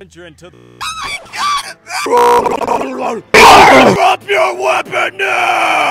Enter into the. Drop your weapon now!